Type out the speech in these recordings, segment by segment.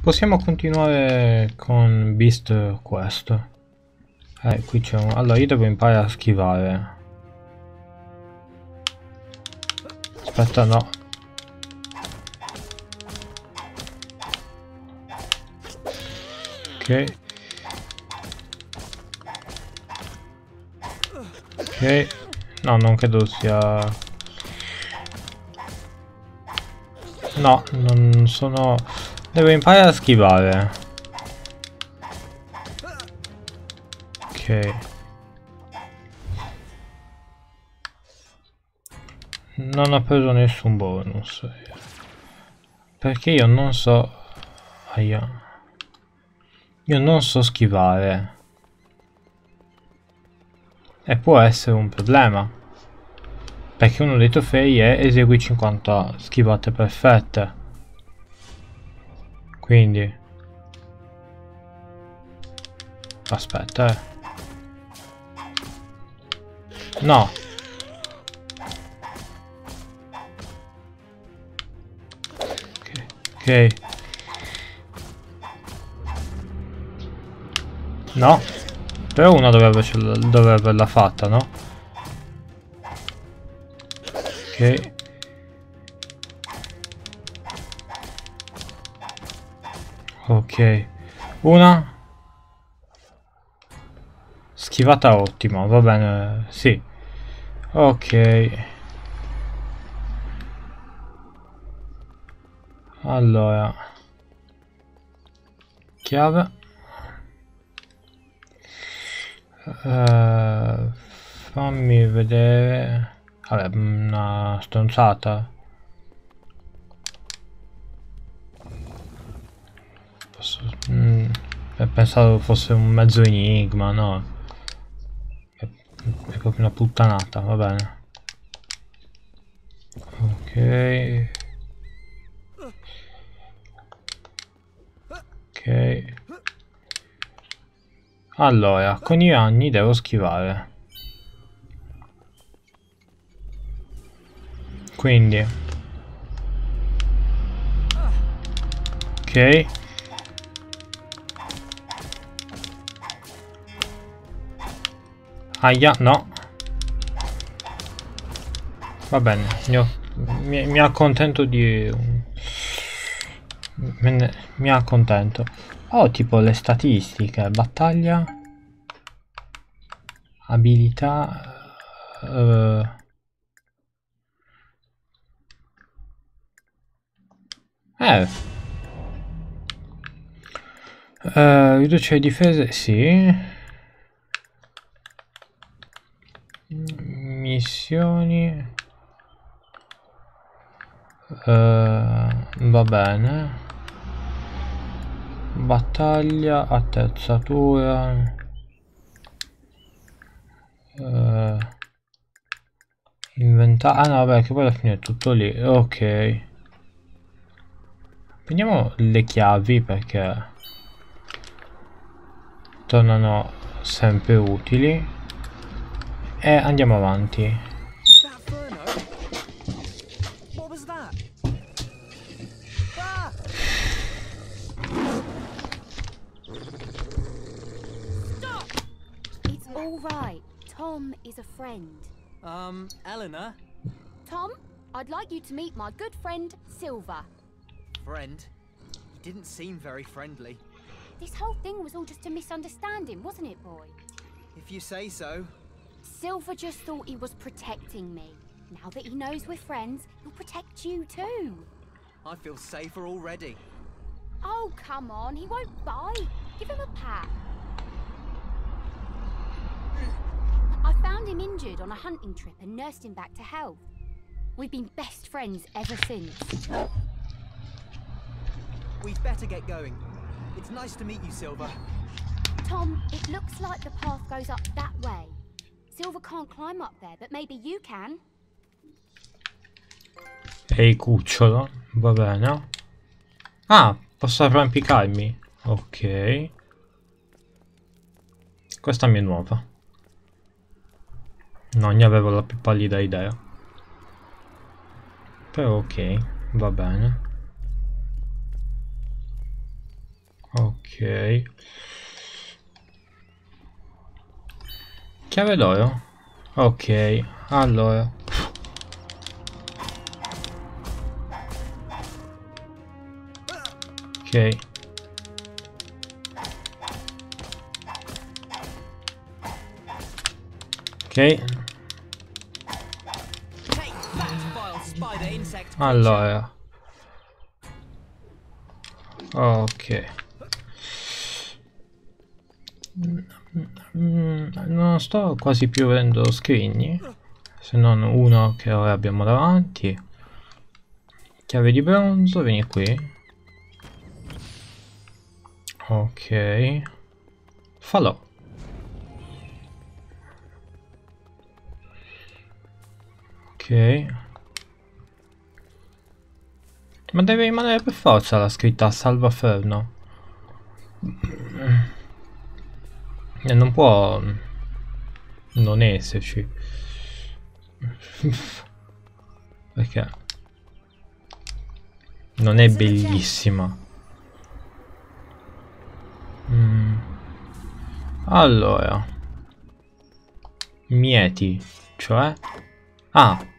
possiamo continuare con Beast questo. Eh, qui c'è un... Allora, io devo imparare a schivare. Aspetta, no. Ok. Ok. No, non credo sia... No, non sono... Devo imparare a schivare. Ok. Non ho preso nessun bonus. Perché io non so... Aia. Io non so schivare. E può essere un problema. Perché uno dei trofei è esegui 50 schivate perfette. Quindi... Aspetta, eh. No. Ok. No. Però una dovrebbe, dovrebbe averla fatta, no? Ok. Ok. Una. Schivata ottima, va bene, sì. Ok. Allora. Chiave. Uh, fammi vedere... Vabbè, una stronzata. Pensavo fosse un mezzo enigma, no? È, è proprio una puttanata, va bene. Ok. Ok. Allora, con i ragni devo schivare. Quindi. Ok. Aia, no. Va bene, mi, mi accontento di... Ne, mi accontento. Oh, tipo le statistiche, battaglia, abilità, uh, eh, uh, riduce le difese, sì, missioni, uh, va bene. Battaglia attrezzatura. Uh, inventario ah no vabbè che poi alla fine è tutto lì. Ok. Prendiamo le chiavi perché tornano sempre utili. E andiamo avanti a friend. Um, Eleanor? Tom, I'd like you to meet my good friend, Silver. Friend? He didn't seem very friendly. This whole thing was all just a misunderstanding, wasn't it, boy? If you say so. Silver just thought he was protecting me. Now that he knows we're friends, he'll protect you too. I feel safer already. Oh, come on, he won't bite. Give him a pat. I found him injured on a hunting trip and nursed him back to health. We've been best friends ever since. We'd better get going. It's nice to meet you, Silver. Tom, it looks like the path goes up that way. Silver can't climb up there, but maybe you can. Ehi cucciolo, va bene. Ah, posso arrampicarmi. Ok. Questa mi è nuova. Non ne avevo la più pallida idea. Però ok, va bene. Ok. Chiave d'oro? Ok, allora. Ok. Ok, allora. Ok. Non sto quasi più vedendo scrigni, se non uno che ora abbiamo davanti. Chiave di bronzo, vieni qui. Ok. Falò. Ok. Ma deve rimanere per forza la scritta salva Ferno. E non può non esserci. Perché non è bellissima. Mm. Allora. Mieti, cioè? Ah.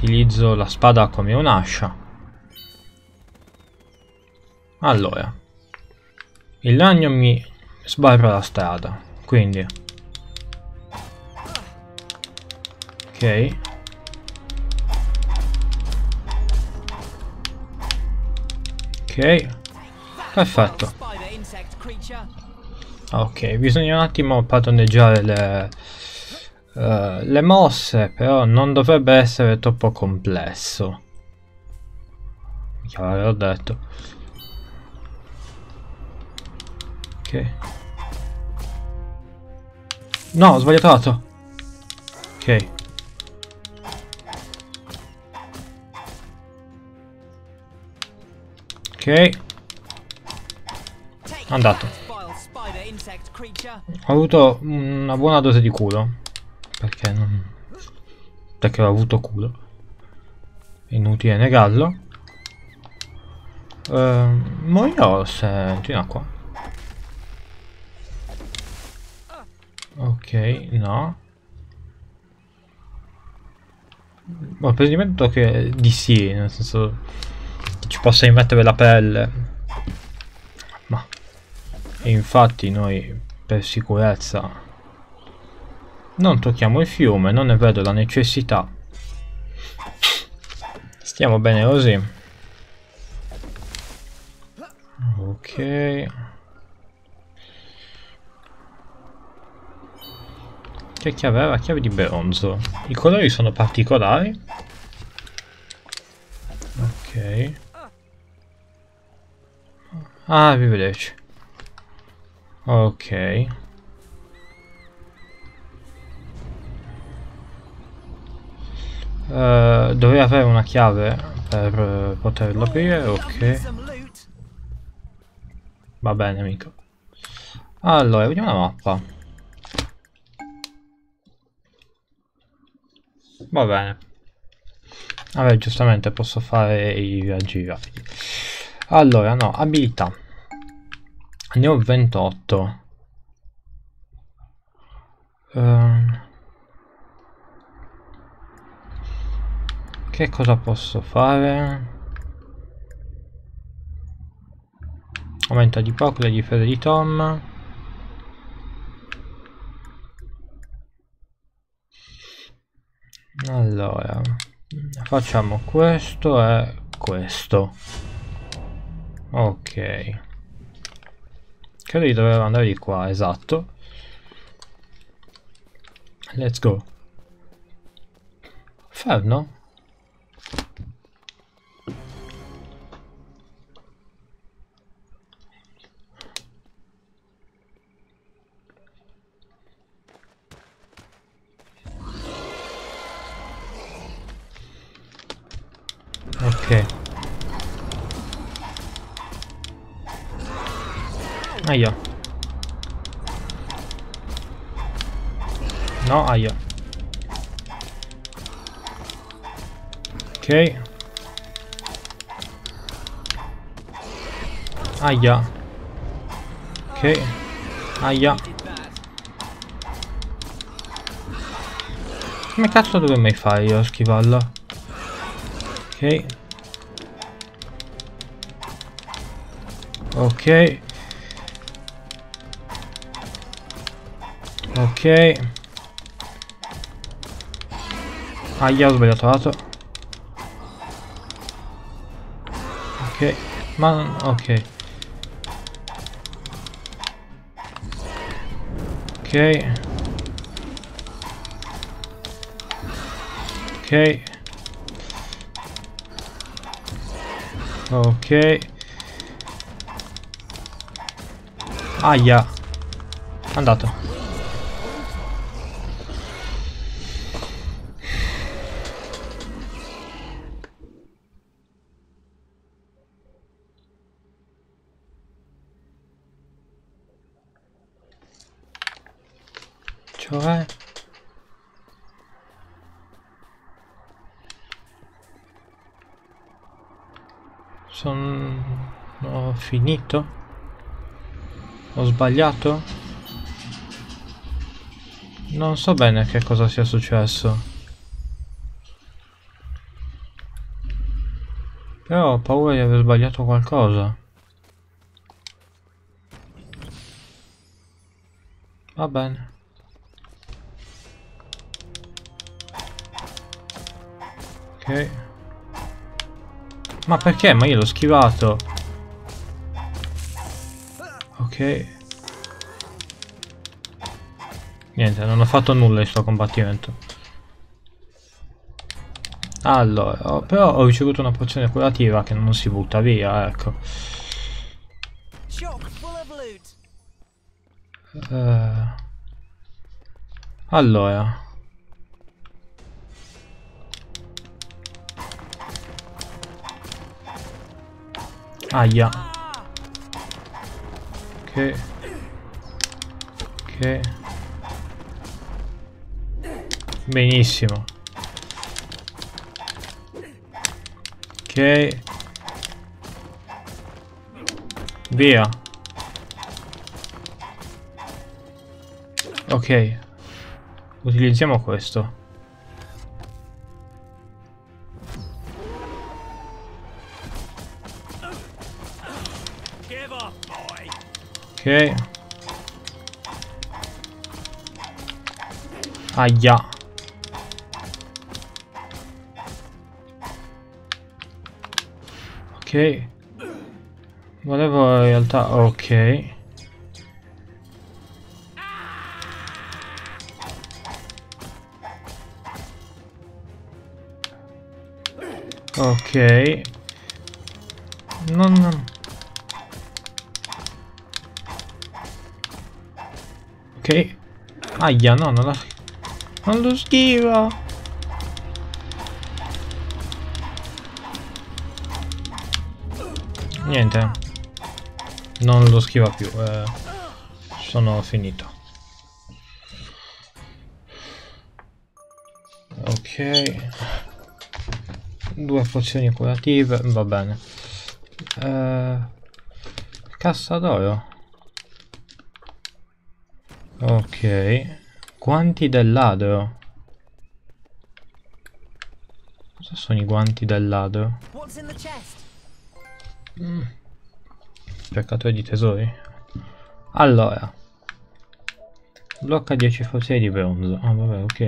Utilizzo la spada come un'ascia. Allora. Il ragno mi sbarra la strada, quindi... Ok. Ok. Perfetto. Ok, bisogna un attimo padroneggiare le, eh, le mosse, però non dovrebbe essere troppo complesso. Chiaro, l'ho detto. Ok. No, ho sbagliato lato. Ok. Ok, Andato. ho avuto una buona dose di culo. Perché non... Perché ho avuto culo. Inutile negarlo. Ehm, morirò se entro in acqua. Ok, no. Ho preso dimenticato che di sì, nel senso che ci possa rimettere la pelle. Ma e infatti noi per sicurezza non tocchiamo il fiume, non ne vedo la necessità. Stiamo bene così. Ok. Che chiave aveva? Chiave di bronzo. I colori sono particolari. Ok. Ah, arrivederci. Ok. Dovrei avere una chiave per poterlo aprire, ok. Va bene, amico. Allora, vediamo la mappa. Va bene. Vabbè, giustamente posso fare i viaggi rapidi. Allora, no, abilità. Ne ho 28. Ehm. Che cosa posso fare? Aumenta di poco le difese di Tom. Allora, facciamo questo e questo. Ok. Credo di dover andare di qua, esatto. Let's go. Ferno? Ok. Aia. No, aia. Aia. Ok. Aia. Come cazzo dove mai fare io oh, a schivarla? Ok. Ok. Ok. Aia, ho sbagliato lato. Ok. Ma... ok. Ok. Ok. Ok. Aia. Andato. Cioè... Sono... Finito? Ho sbagliato? Non so bene che cosa sia successo. Però ho paura di aver sbagliato qualcosa. Va bene. Ok. Ma perché? Ma io l'ho schivato. Ok. Niente, non ho fatto nulla in sto combattimento. Allora, ho- però ho ricevuto una pozione curativa che non si butta via, ecco. Eh, allora. Aia. Ok. Ok. Benissimo. Ok. Via. Ok. Utilizziamo questo. Ok. Aia. Ok. Volevo in realtà... Ok. Ok. Non... Ok. Aia, no, non la... Non lo schiva! Niente. Non lo schiva più. eh, sono finito. Ok. Due pozioni curative, va bene. Eh, cassa d'oro. Ok. Guanti del ladro. Cosa sono i guanti del ladro? Chest? Cercatore di tesori. Allora. Blocca 10 fotei di bronzo. Ah vabbè, ok.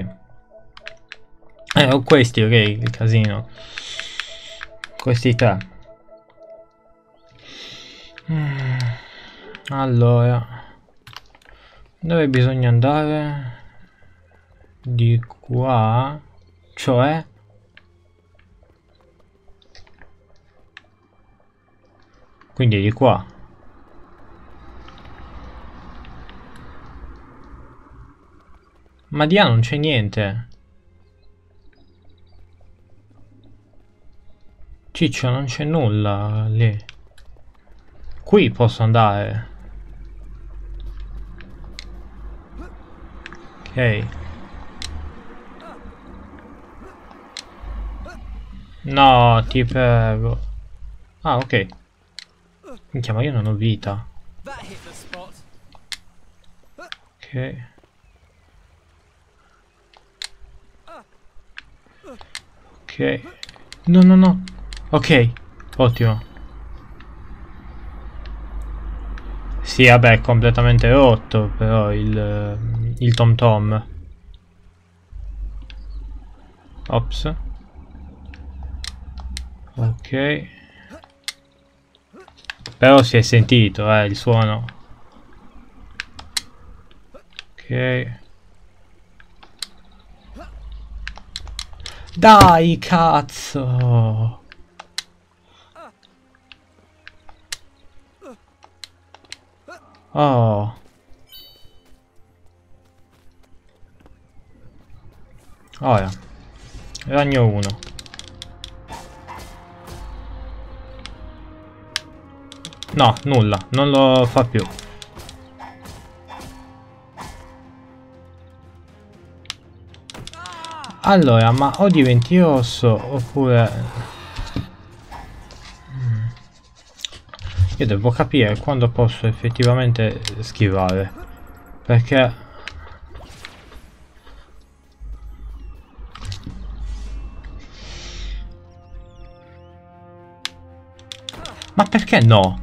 Eh, ho questi, ok, il casino. Questi tre. Mm, Allora. Dove bisogna andare? Di qua. Cioè? Quindi di qua. Ma di là non c'è niente. Ciccio, non c'è nulla lì. Qui posso andare. Ok. No, ti prego. Ah, ok. Minchia, ma io non ho vita. Ok. Ok. No, no, no. Ok. Ottimo. Sì, vabbè, è completamente rotto, però il, il Tom Tom. Ops. Ok. Però si è sentito, eh, il suono. Ok. Dai, cazzo! Oh. Ora. Ragno 1. No, nulla, non lo fa più. Allora, ma o diventi rosso oppure... Io devo capire quando posso effettivamente schivare. Perché... Ma perché no?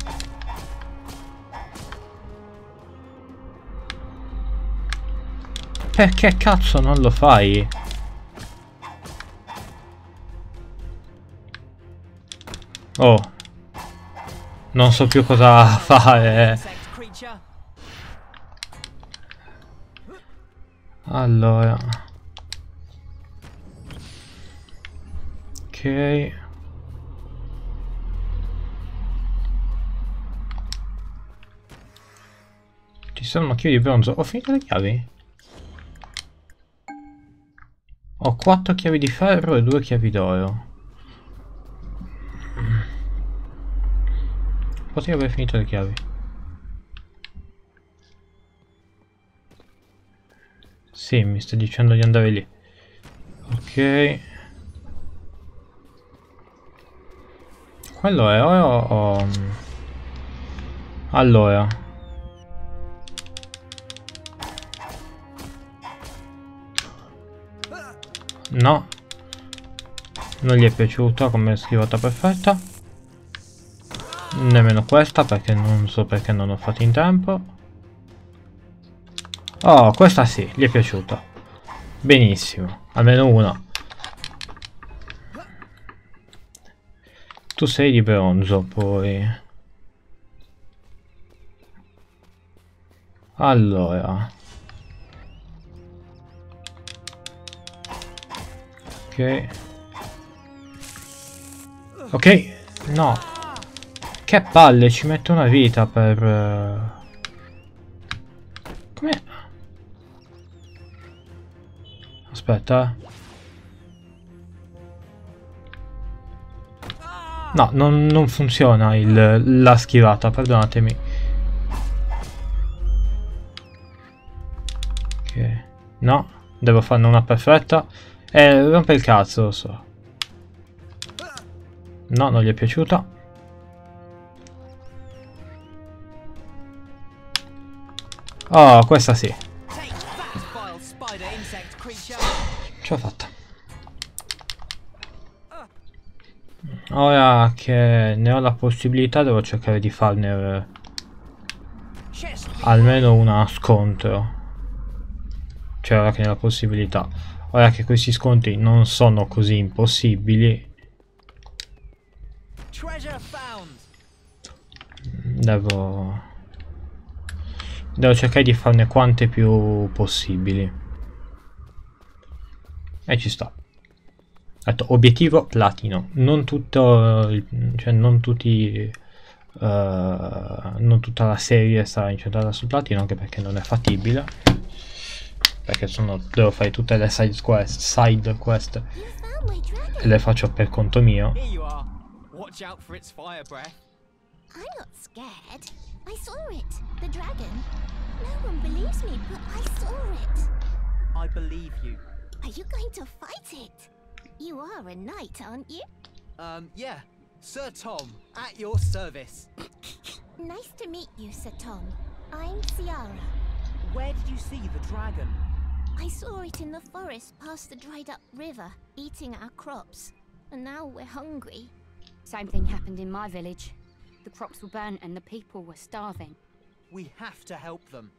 Perché cazzo non lo fai? Oh. Non so più cosa fare. Allora. Ok. Ci sono una chiave di bronzo. Ho finito le chiavi? Ho quattro chiavi di ferro e due chiavi d'oro. Potrei aver finito le chiavi. Sì, mi sta dicendo di andare lì. Ok. Quello è oro o... Allora. No. Non gli è piaciuta come scrivata perfetta. Nemmeno questa perché non so perché non ho fatto in tempo. Oh, questa sì, gli è piaciuta. Benissimo, almeno una. Tu sei di bronzo poi. Allora. Ok. Ok, no. Che palle, ci metto una vita per... eh, Come... Aspetta. eh. No, non, non funziona il, la schivata, perdonatemi. Ok. No, devo farne una perfetta. Eh, rompe il cazzo, lo so. No, non gli è piaciuta. Oh, questa sì. Ce l'ho fatta. Ora che ne ho la possibilità devo cercare di farne eh, almeno una scontro. Cioè ora che ne ho la possibilità. Ora che questi scontri non sono così impossibili, devo... Devo cercare di farne quante più possibili. E ci sta. Detto, obiettivo platino. Non tutto, cioè non tutti, eh, non tutta la serie sarà incentrata sul platino, anche perché non è fattibile. Perché sono, devo fare tutte le side quest, side quest e le faccio per conto mio. I'm not scared. I saw it. The dragon. No one believes me, but I saw it. I believe you. Are you going to fight it? You are a knight, aren't you? Um, yeah. Sir Tom, at your service. Nice to meet you, Sir Tom. I'm Ciara. Where did you see the dragon? I saw it in the forest past the dried up river, eating our crops. And now we're hungry. Same thing happened in my village. The crops were burnt and the people were starving. We have to help them.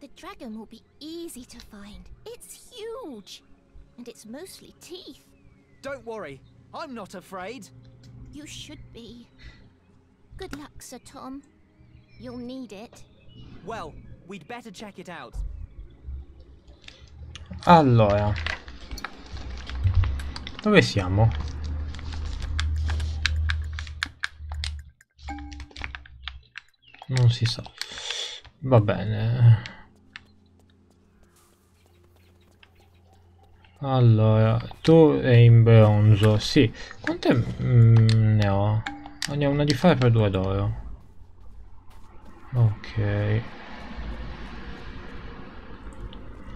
The dragon will be easy to find. It's huge. And it's mostly teeth. Don't worry, I'm not afraid. You should be. Good luck, Sir Tom. You'll need it. Well, we'd better check it out. Allora. Dove siamo? Non si sa. Va bene. Allora, tu è in bronzo, sì. Quante mm, ne ho? Ne ho una di ferro e due d'oro. Ok.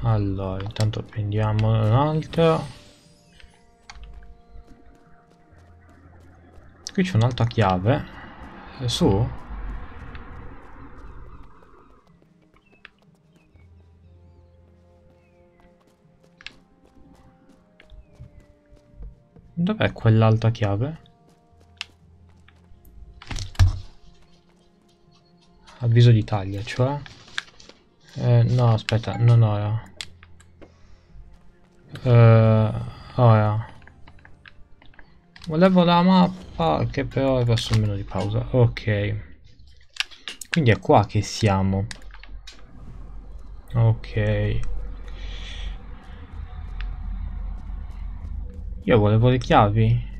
Allora, intanto prendiamo un'altra. Qui c'è un'altra chiave. Su? Dov'è quell'altra chiave? Avviso di taglia, cioè? Eh, no, aspetta, non ora. Eh, ora. Volevo la mappa che però è passo meno di pausa. Ok. Quindi è qua che siamo. Ok. Io volevo le chiavi.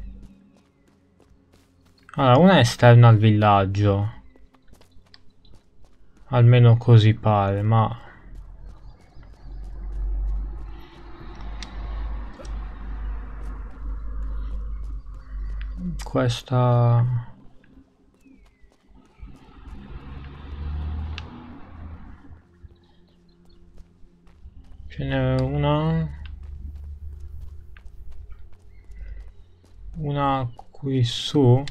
Allora, una è esterna al villaggio. Almeno così pare, ma... Questa... Ce n'è una... Una qui su.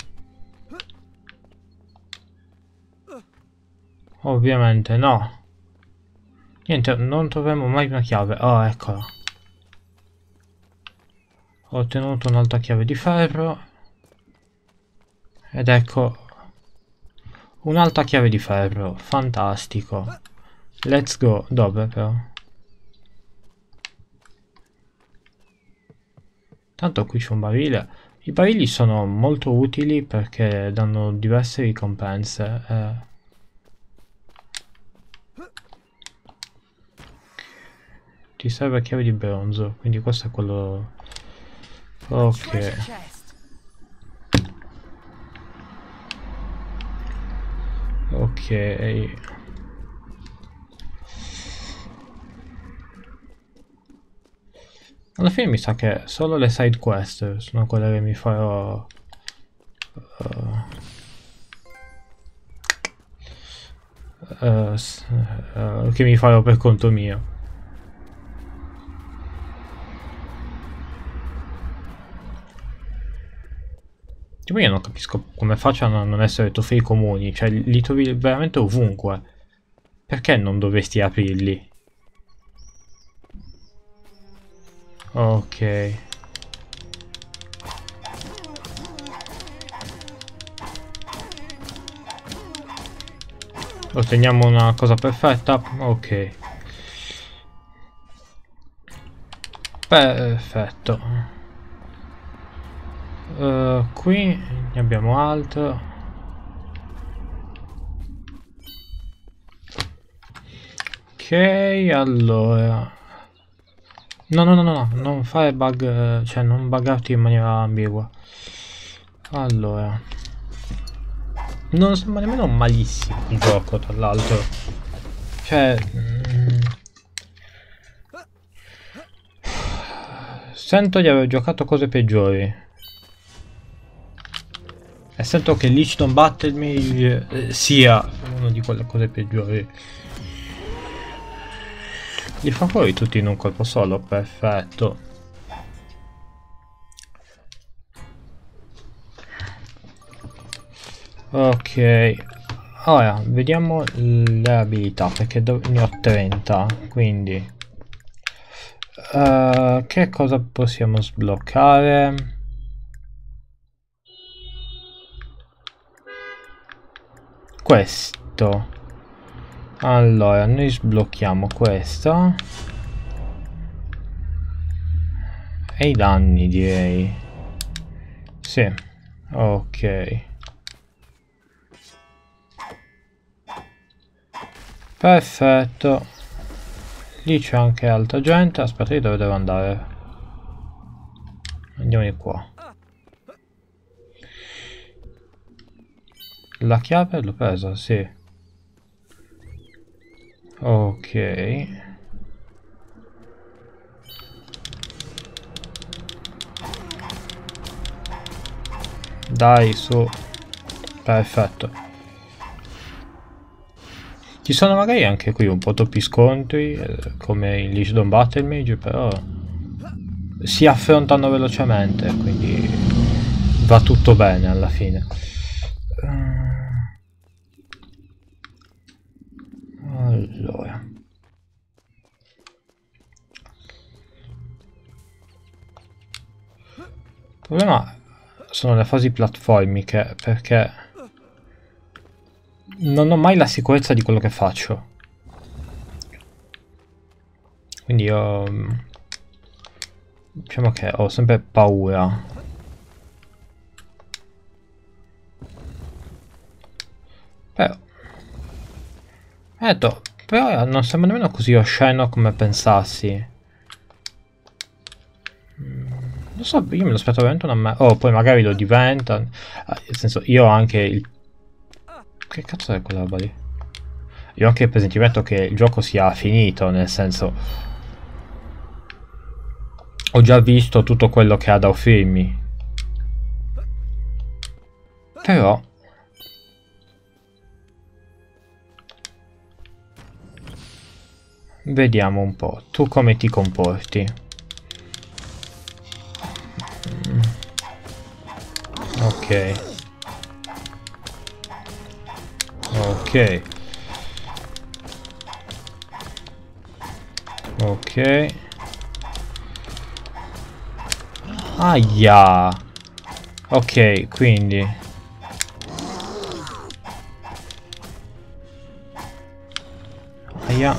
Ovviamente no. Niente, non troviamo mai una chiave. Oh, eccola. Ho ottenuto un'altra chiave di ferro. Ed ecco un'altra chiave di ferro. Fantastico. Let's go. Dove però? Tanto qui c'è un barile. I barili sono molto utili perché danno diverse ricompense. Eh. Ti serve chiave di bronzo, quindi questo è quello... Ok. Ok. Alla fine mi sa che solo le side quest sono quelle che mi farò... Uh, uh, uh, che mi farò per conto mio. Tipo io non capisco come facciano a non essere trofei comuni, cioè li trovi veramente ovunque. Perché non dovresti aprirli? Ok. Otteniamo una cosa perfetta. Ok. Perfetto. Eh, qui ne abbiamo altro. Ok, allora. No, no, no, no, no, non fare bug, eh, cioè non buggarti in maniera ambigua. Allora. Non sembra nemmeno malissimo il gioco, tra l'altro. Cioè... mm, Sento di aver giocato cose peggiori. E sento che Lich non battermi eh, sia una di quelle cose peggiori. Li fa fuori tutti in un colpo solo, perfetto. Ok. Ora, vediamo le abilità, perché ne ho 30, quindi... Uh, che cosa possiamo sbloccare? Questo. Allora, noi sblocchiamo questo. E i danni, direi. Sì. Ok. Perfetto. Lì c'è anche altra gente. Aspetta, io dove devo andare? Andiamo di qua. La chiave l'ho presa, sì. Ok. Dai, su. Perfetto. Ci sono magari anche qui un po' troppi scontri, eh, come in Lich Battle Mage, però si affrontano velocemente, quindi va tutto bene alla fine. Problema sono le fasi platformiche, perché non ho mai la sicurezza di quello che faccio. Quindi io... Mm, diciamo che ho sempre paura. Però... Ecco, però non sembra nemmeno così osceno come pensassi. Non so, io me lo aspetto veramente una me... Oh, poi magari lo diventa. Ah, nel senso, io ho anche il che cazzo è quella roba lì? Io ho anche il presentimento che il gioco sia finito, nel senso... Ho già visto tutto quello che ha da offrirmi. Però... Vediamo un po'. Tu come ti comporti? Ok. Ok. Ok. Aia. Ok, quindi. Aia.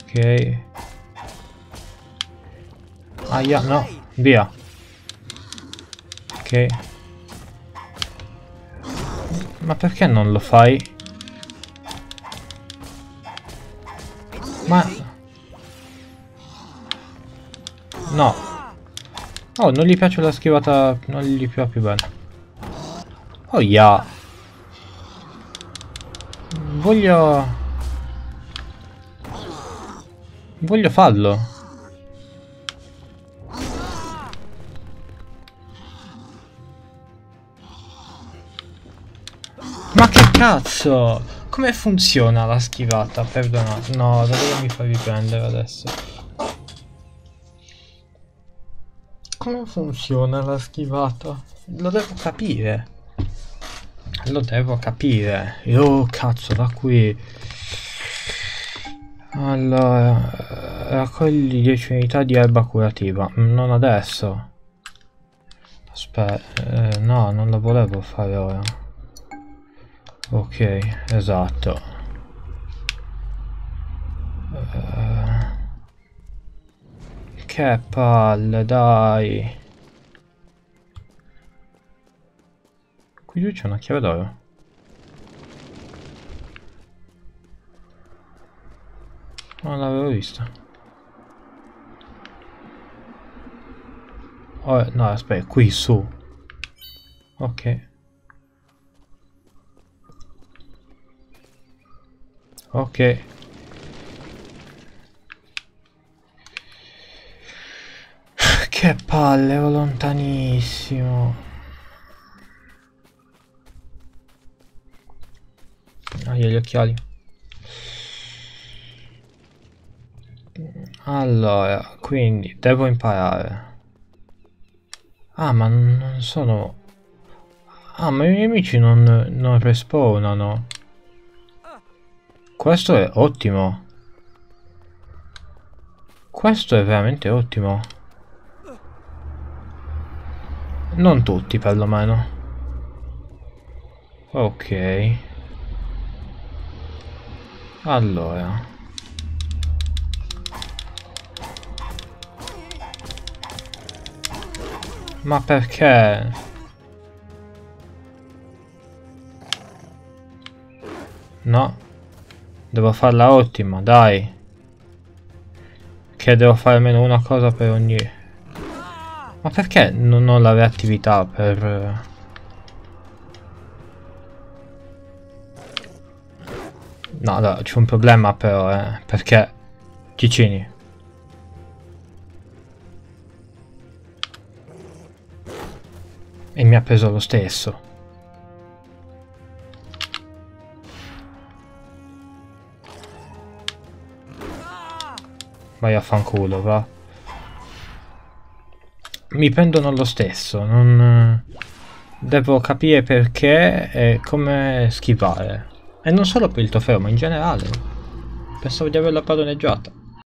Ok. Aia, no. Via. Ok. Ma perché non lo fai? Ma... No. Oh, non gli piace la schivata... Non gli piace più bene. Oh, yeah. Voglio... Voglio farlo. Cazzo! Come funziona la schivata? Perdonate. No, da dove mi fai riprendere adesso? Come funziona la schivata? Lo devo capire. Lo devo capire. Oh, cazzo, da qui. Allora, raccogli 10 unità di erba curativa. Non adesso. Aspetta, eh, no, non lo volevo fare ora. Ok, esatto. Uh, che palle, dai. Qui giù c'è una chiave d'oro. Non l'avevo vista. Oh, no, aspetta, qui su. Ok. Ok. Che palle, ero lontanissimo. Ah, gli occhiali. Allora, quindi devo imparare. Ah, ma non sono... Ah, ma i miei amici non, non respawnano. Questo è ottimo. Questo è veramente ottimo. Non tutti, perlomeno. Ok. Allora. Ma perché? No. Devo farla ottima, dai. Che devo fare almeno una cosa per ogni... Ma perché non ho la reattività per... No, allora, c'è un problema però, eh. Perché... Cicini. E mi ha preso lo stesso. Vai a fanculo, va. Mi prendono lo stesso, non... Devo capire perché e come schivare. E non solo per il trofeo, ma in generale. Pensavo di averla padroneggiata.